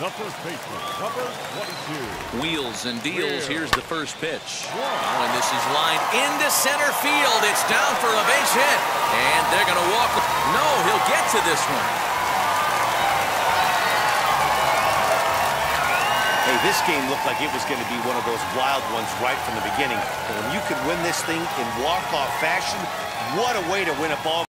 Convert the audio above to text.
The first baseman, number 22. Wheels and deals. Here's the first pitch. Oh, and this is lined into center field. It's down for a base hit. And they're going to walk. No, he'll get to this one. Hey, this game looked like it was going to be one of those wild ones right from the beginning. But when you can win this thing in walk-off fashion, what a way to win a ball